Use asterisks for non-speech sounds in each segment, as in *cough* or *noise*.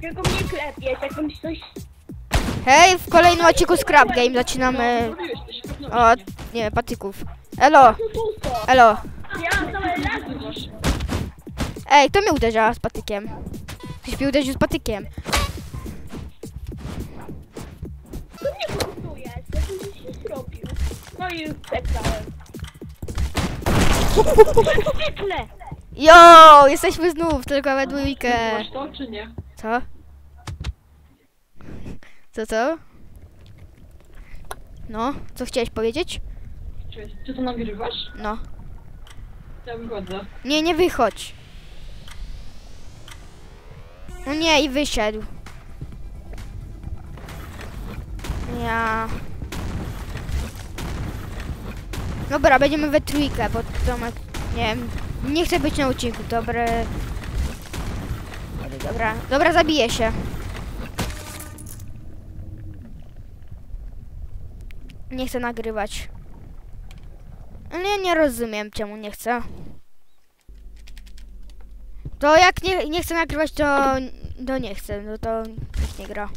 Tylko mnie klepiesz, jakbym coś... Hej, w kolejnym odcinku Scrap Game zaczynamy kopnąłeś. od, nie patyków. Elo, elo. Ej, kto mnie uderza z patykiem? Ktoś mnie uderzył z patykiem. Tu mnie kosztujesz, jakbym coś się zrobił. No i. Zwykle! *laughs* Jo, jesteśmy znów, tylko we dwójkę. Masz to, czy nie? Co? Co, co? No, co chciałeś powiedzieć? Czy ty to nagrywasz? No. Ja wychodzę. Nie, nie wychodź. No nie, i wyszedł. Ja. Dobra, będziemy we trójkę, bo Tomek, nie wiem, nie chcę być na odcinku, dobre. Dobra, dobra, zabiję się. Nie chcę nagrywać. Ale ja nie rozumiem, czemu nie chcę. To jak nie, nie chcę nagrywać, to, to nie chcę, no to nikt nie gra.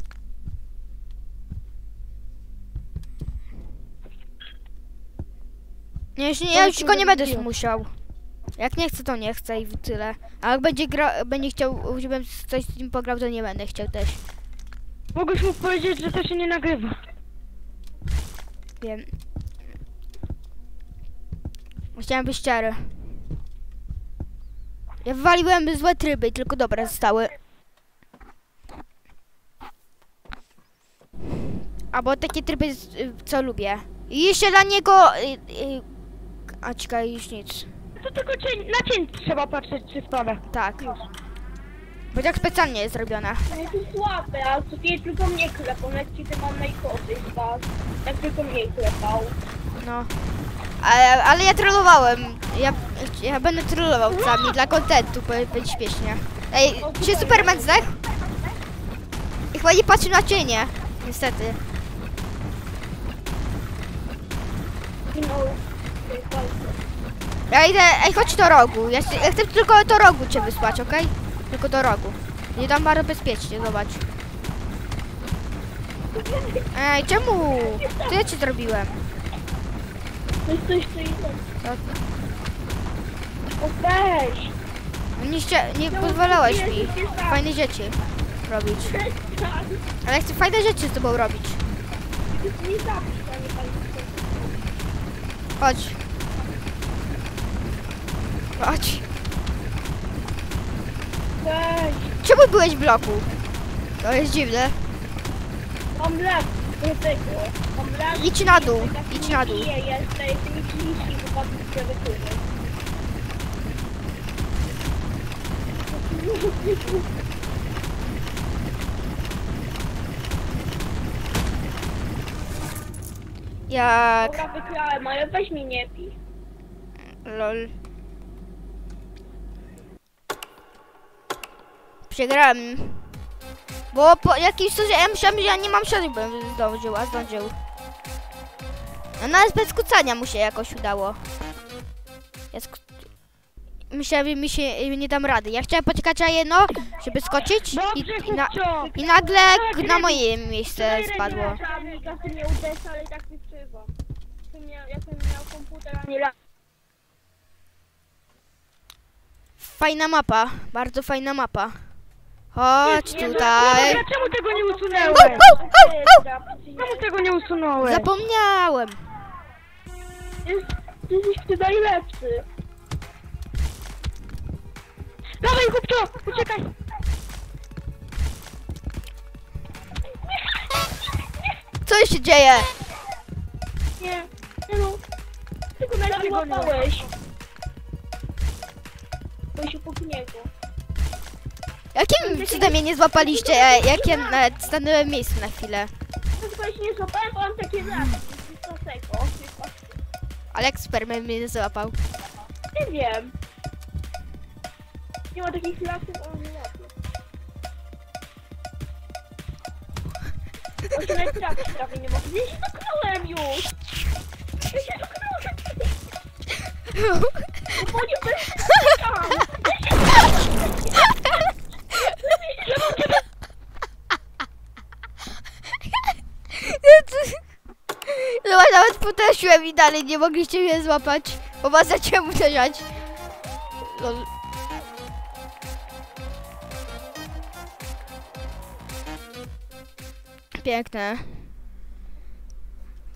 Nie, ja już go nie będę musiał. Jak nie chcę, to nie chcę i tyle. A jak będzie, gra, będzie chciał, żebym coś z nim pograł, to nie będę chciał też. Mogłeś mu powiedzieć, że to się nie nagrywa. Wiem. Chciałem być szczery. Ja wywaliłem złe tryby, tylko dobre zostały. Albo takie tryby, co lubię. I jeszcze dla niego... A czekaj, już nic. To tylko cień, na cień trzeba patrzeć, czy wpada. Tak. Bo tak specjalnie jest zrobione. No to słabe, a sobie tylko mnie klepał, jak ci ty mam najgorzej z was. Jak tylko mnie klepał. No. Ale, ale ja trollowałem. Ja, ja będę trollował sami dla kontentu, będzie śmiesznie. Ej, czy Superman zdechł? I chyba nie patrzy na cienie. Niestety. No, jest walka. Ja idę, ej chodź do rogu. Ja, chcę- ja chcę tylko do rogu cię wysłać, okej? Tylko do rogu. Nie tam bardzo bezpiecznie, zobacz. Ej, czemu? Co ja ci zrobiłem? To jest coś, co. Co? O weź! Nie, chcia, nie pozwalałeś mi fajne rzeczy robić. Ale ja chcę fajne rzeczy z tobą robić. Chodź. Chodź. Weź! Czemu byłeś w bloku? To jest dziwne. Mam tego. Mam lag. Idź na dół, idź na dół. Jak... Dobra, wygrałem, ale weź mi nie pij. Lol. Przegrałem. Bo po jakimś czasie ja myślałem, że ja nie mam szans, bym zdążył, a zdążył. No nawet bez kucania mu się jakoś udało. Ja sk- Myślałem, że mi się nie dam rady. Ja chciałem poczekać na jedno, żeby skoczyć i, i, na, i nagle k- na moje miejsce spadło. Tak. Fajna mapa, bardzo fajna mapa. Chodź tutaj. czemu tego nie usunęłem? Au, au, au, Czemu tego nie usunąłem? Zapomniałem. Jest, ty jesteś najlepszy. Dawaj, chłopco, uciekaj. Co się dzieje? Nie, nie no. Tylko na nie łapałeś. Bo się po niego. Jakim cudem mnie nie złapaliście? E, Jak ja nawet stanąłem w miejscu na chwilę. No chyba się nie złapałem, bo mam takie lata. Ale jak Superman mnie nie złapał. Nie wiem. Nie ma takich lasów, on nie łapie. Bo się nawet nie mogę. Ja się dotknąłem już! Ja się dotknąłem! *laughs* Bo nie bez... Ja mam ciebie podeszłem i dalej nie mogliście mnie złapać. Bo was zacząłem uderzać. Lol. Piękne.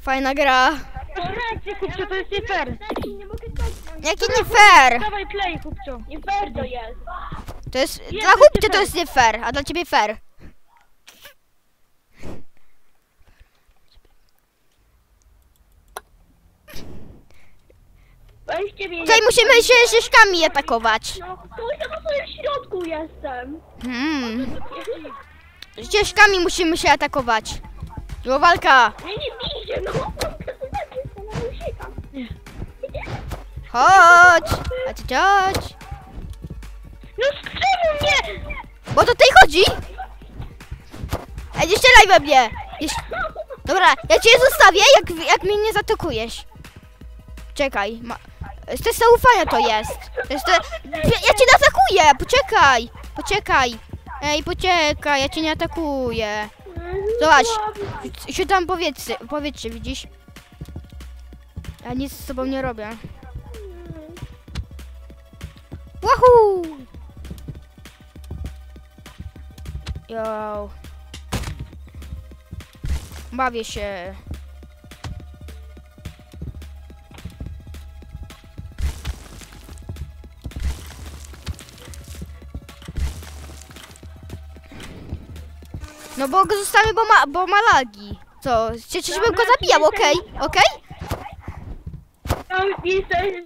Fajna gra. Kochajcie, kupcio, to jest nie fair. Jaki nie fair! Dawaj play, kupcio. Nie fair to jest. To jest. Dla nie to jest nie fair, a dla ciebie fair. Weźcie mnie. Tutaj musimy się szyszkami atakować. No, to ja na swoim środku jestem. Hmm. Ścieżkami musimy się atakować. Jo, walka! Mnie nie bije, no. Chodź! Chodź, chodź! No skrzywił mnie! Bo to tej chodzi! Ej, nie strzelaj we mnie! Jeś... Dobra, ja cię zostawię, jak, jak mnie nie zaatakujesz. Czekaj, ma... z testa zaufania to jest. To jest te... Ja cię nie atakuję! Poczekaj! Poczekaj! Ej, poczekaj, ja cię nie atakuję. Zobacz. Się tam powietrze, powietrze, widzisz? Ja nic z sobą nie robię. Wahoo! Yo. Bawię się. No bo go zostawię, bo ma, bo ma lagi. Co? Czy, czy bym go zabijał, okej? Okej? Jesteś...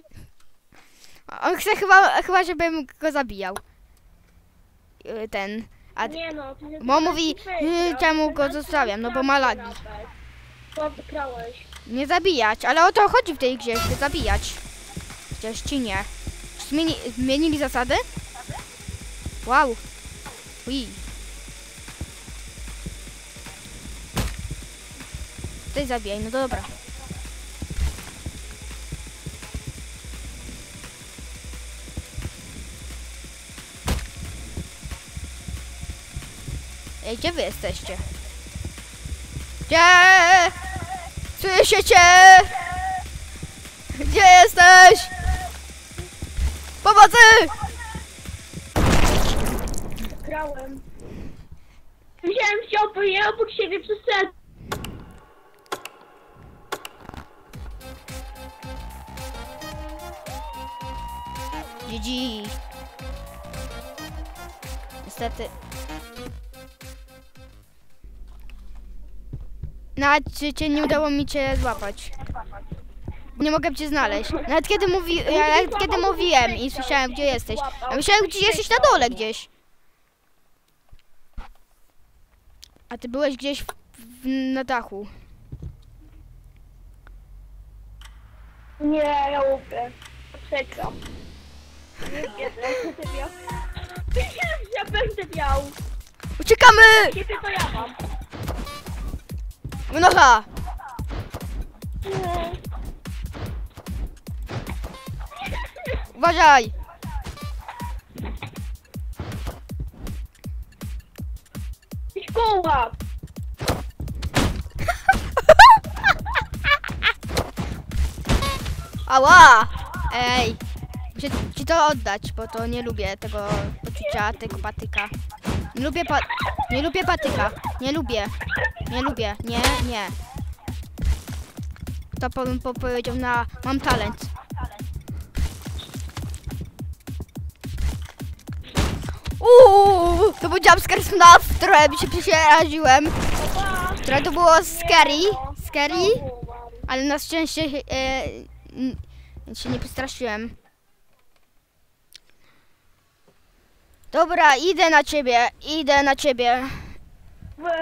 On chce chyba, chyba, żebym go zabijał. Y, Ten. A Nie no, Bo mówi, y, czemu go zostawiam, no bo nie ma lagi. nie zabijać, ale o to chodzi w tej grze, żeby zabijać. Chociaż ci nie. Zmieni, zmienili zasady? Wow. Ui. Ty zabijaj, no dobra. Ej, gdzie wy jesteście? Gdzie? Słyszycie? Gdzie jesteś? Pomocy! Wykrałem. Wziąłem się obok, obok siebie przez GG. Niestety. Nawet cię, nie udało mi cię złapać. Nie mogę cię znaleźć. Nawet kiedy, mówi, ja, nawet kiedy mówiłem i słyszałem gdzie jesteś. Ja myślałem gdzie jesteś na dole gdzieś. A ty byłeś gdzieś w, w, na dachu. Nie, ja łupię. Przegram. Nie będę miał. Ja będę miał. Uciekamy! Ciebie to ja mam. Nocha! Uważaj! Szkoła! *laughs* Ała! Ej! Muszę ci to oddać, bo to nie lubię tego poczucia, tego patyka. Nie lubię pa... Nie lubię patyka. Nie lubię. Nie lubię. Nie, nie. To bym po powiedział na... Mam talent. Uuu, to był jumpscare z FNAF, trochę mi się przeraziłem. Trochę to było scary, scary, ale na szczęście e, się nie przestraszyłem. Dobra, idę na ciebie, idę na ciebie.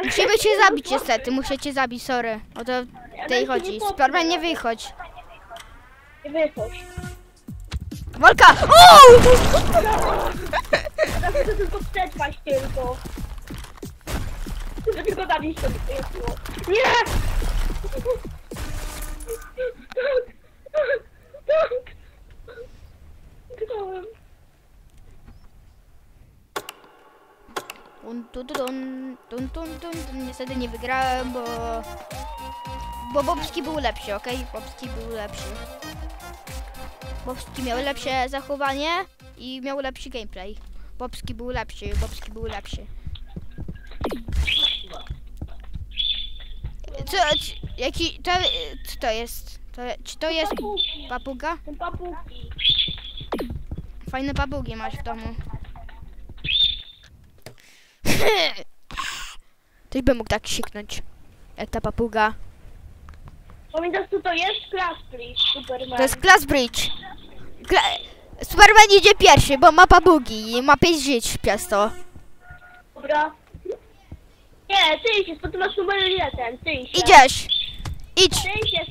Musimy cię zabić niestety, muszę cię zabić, sorry. O to tej chodzi. Sparman nie wychodź. Nie wychodź. Walka! Zawsze to tylko przetrwać tylko. Żeby tylko zabić sobie to. Nie! Tak! Tak! Tak! Grałem. Tun, tun, tun, tun, tun. Niestety nie wygrałem, bo... Bo Bobski był lepszy, okej? Bobski był lepszy. Bobski miał lepsze zachowanie i miał lepszy gameplay. Bobski był lepszy, Bobski był lepszy. Co, jaki, to, co to jest? To, czy to jest papuga? Fajne papugi masz w domu. *laughs* Ktoś by mógł tak siknąć. Jak ta papuga. Pamiętasz co to jest? Class Please, Superman. To jest Class Bridge. Kla Superman idzie pierwszy, bo ma papugi i ma 5 żyć przez to. Dobra. Nie, ty idziesz, bo ty masz numer jeden, ty idziesz. Idziesz! Idź! Ty idziesz,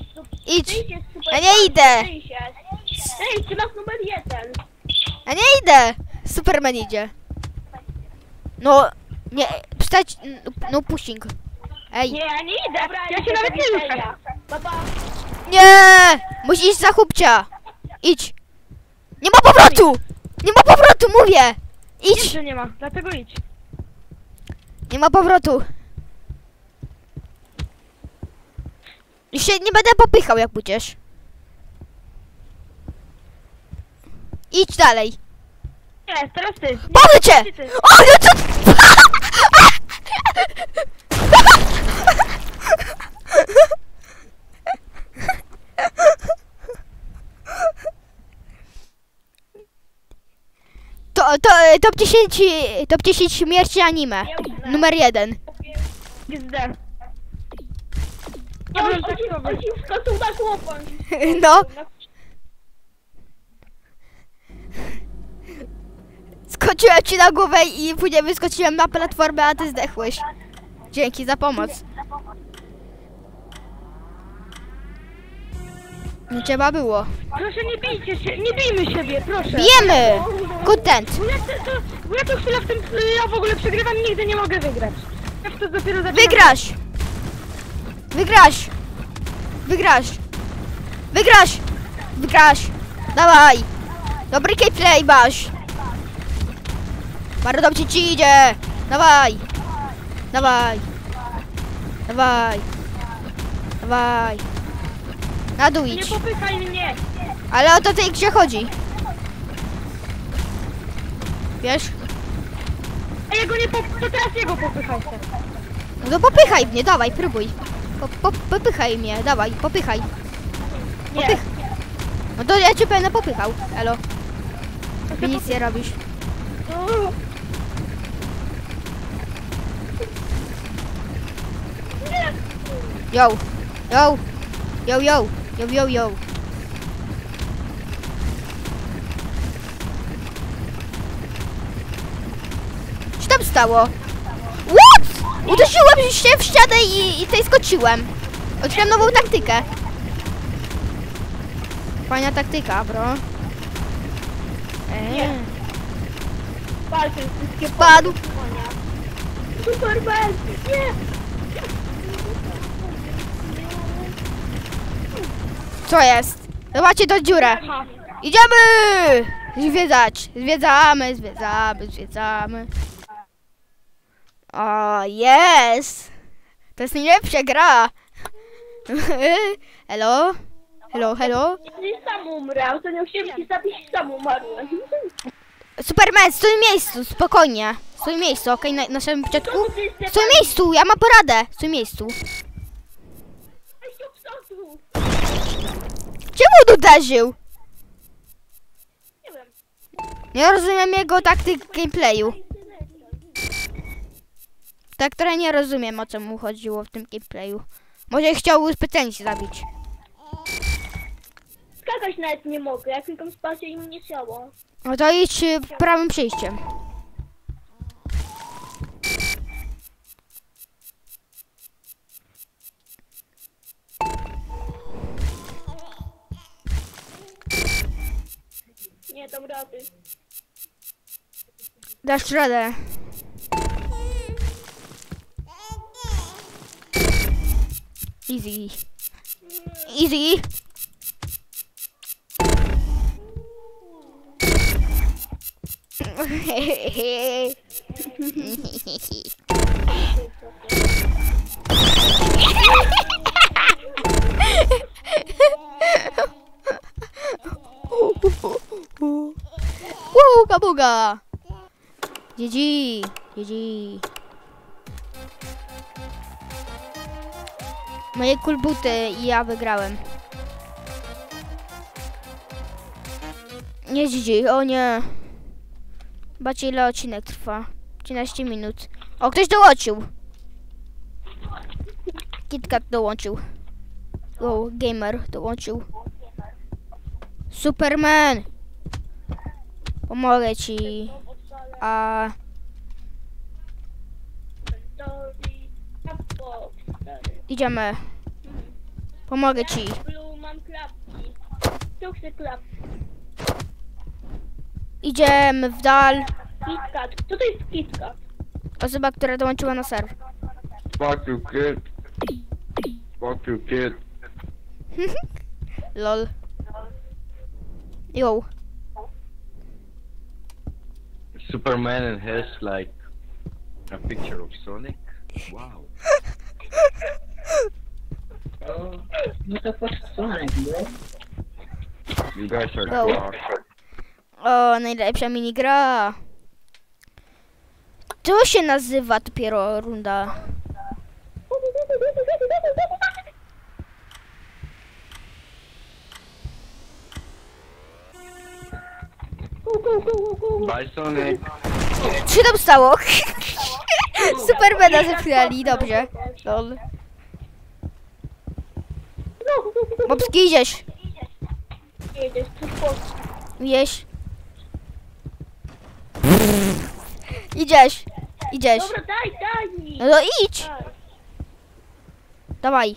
Idź! ty idziesz. Ja nie idę. Ty idziesz. Ty, ty masz numer jeden. Ja nie idę! Superman idzie. No, nie, wstać, no, pushing. Ej, Nie, ja nie idę. Dobra, ja się nawet nie ruszę. Nie! Musisz iść za chłopcia. Idź. Nie ma powrotu! Nie ma powrotu, mówię! Idź! że nie ma, dlatego idź. Nie ma powrotu. Już się nie będę popychał, jak pójdziesz. Idź dalej. Nie, teraz ty. Pomnę cię! ty. O, no co? *laughs* To, to, top 10, top 10 śmierci anime. Numer jeden. XD. Ja bym tak głowę. *laughs* No, skoczyłem ci na głowę i później wyskoczyłem na platformę, a ty zdechłeś. Dzięki za pomoc. Nie trzeba było. Proszę nie bijcie się, nie bijmy siebie, proszę. Bijemy! Content. Bo ja, to, to, bo ja to chwilę w tym, ja w ogóle przegrywam i nigdy nie mogę wygrać. Ja w to dopiero zaczynam. Wygrasz! Wygrasz! Wygrasz! Wygrasz! Wygrasz! Dawaj! Dobry gameplay masz! Bardzo dobrze ci idzie! Dawaj! Dawaj! Dawaj! Dawaj! Na dół Nie idź! popychaj mnie. Ale o to tej grze chodzi. Wiesz? A jego nie pop... to teraz jego popychajcie. No to popychaj mnie, dawaj, próbuj. Po, po, popychaj mnie, dawaj, popychaj. Nie. Popych. No to ja cię będę popychał, elo. Nic nie robisz. Yo, yo, yo, yo, yo, yo, yo. Co tam stało? What? Uderzyłem się w ścianę i, i tutaj skoczyłem. Odkryłem nową taktykę. Fajna taktyka, bro. Eee. Walczę wszystkie Padł. Superman! Nie! Co jest? Zobaczcie tą dziurę. Idziemy! Zwiedzać. Zwiedzamy, zwiedzamy, zwiedzamy. O, jest! To jest najlepsza gra. *laughs* Hello? Hello, hello? Sam umrę, to nie chciałem ci zabić sam umarłem. *laughs* Superman, stój miejscu, spokojnie. Stój miejscu, okej, na, na samym początku. Stój miejscu, ja mam poradę. Stój miejscu. Czemu uderzył? Nie wiem. Nie rozumiem jego taktyk gameplayu. Tak, które nie rozumiem o co mu chodziło w tym gameplayu. Może chciał specjalnie się zabić. Skakać nawet nie mogę, jak klikam spację i mi nie chciało. No to idź y, prawym przejściem. Rady. Dasz radę. Easy. Easy. Ługa *laughs* buga! GG! GG! Moje kulbuty i ja wygrałem. Nie GG, o nie. Zobaczcie ile odcinek trwa. 13 minut. O, ktoś dołączył. KitKat dołączył. O, gamer dołączył. Superman! Pomogę ci. A idziemy. Pomogę ci. Idziemy w dal. KitKat. Co to jest KitKat? Osoba, która dołączyła na serw. Fuck you, kid. Fuck you, kid. *laughs* Lol. Yo. Superman and has like a picture of Sonic. Wow. What the fuck Sonic, bro? You guys are cool. O, najlepsza minigra. To się nazywa dopiero runda. Bye, Sonic. Co tam stało? *laughs* Supermana zepchnęli, dobrze. Lol. Bobski, idziesz. Jedziesz. Jeść. Idziesz. Idziesz. Dobra, daj, daj. No to idź. Dawaj.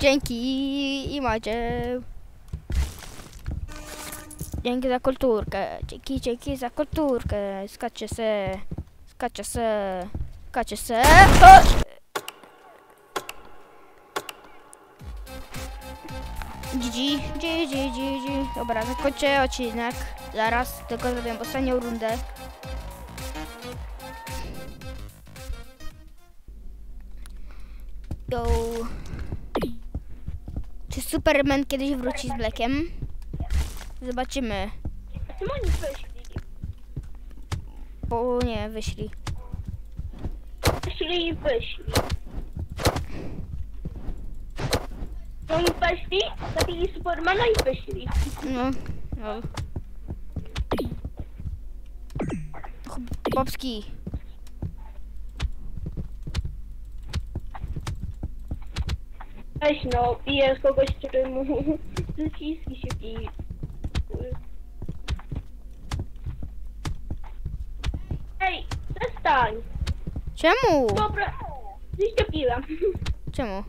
Dzięki i macie. Dzięki za kulturkę. Dzięki, dzięki za kulturkę. Skacze se. Skacze se. Skacze se. O! GG, GG, GG. Dobra, zakończę odcinek. Zaraz, tylko zrobię ostatnią rundę. Yo. Czy Superman kiedyś wróci z Blackiem? Zobaczymy. A czemu oni wyszli? Bo nie, wyszli. Wyszli i wyszli. Oni weszli, zabili Supermana i wyszli. No, no. Bobski. Weź no, bije kogoś, któremu wyciski *laughs* się bije. Ej, przestań! Czemu? Dobra, to piłem. Czemu?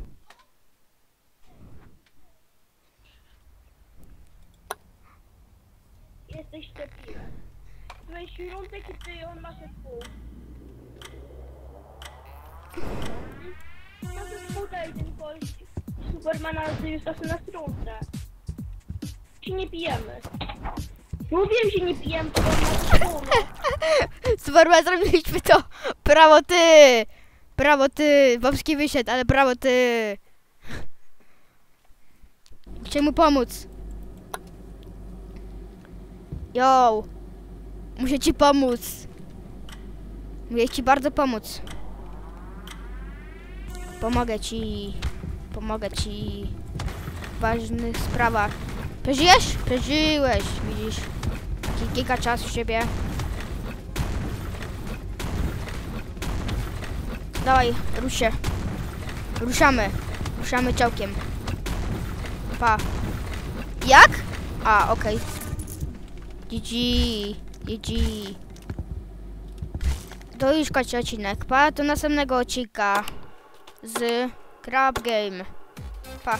Jesteś szczepiłem. Byłeś śruntek i ty on ma pół. No to spudaj ten gość. Supermana ty już czasem na strunce. Się nie pijemy. Mówiłem, że nie pół, no. Superman, zrobiliśmy to! Brawo ty! Brawo ty! Bobski wyszedł, ale brawo ty! Chcę mu pomóc. Yo! Muszę ci pomóc. Muszę ci bardzo pomóc. Pomogę ci. Pomogę ci w ważnych sprawach. Przeżyjesz? Przeżyłeś, widzisz. Ki- Kilka czasu siebie. Dawaj, rusz się. Ruszamy. Ruszamy czołkiem. Pa. Jak? A, okej. GG. GG. To już kończy odcinek. Pa, do następnego odcinka z Crab Game. Pa.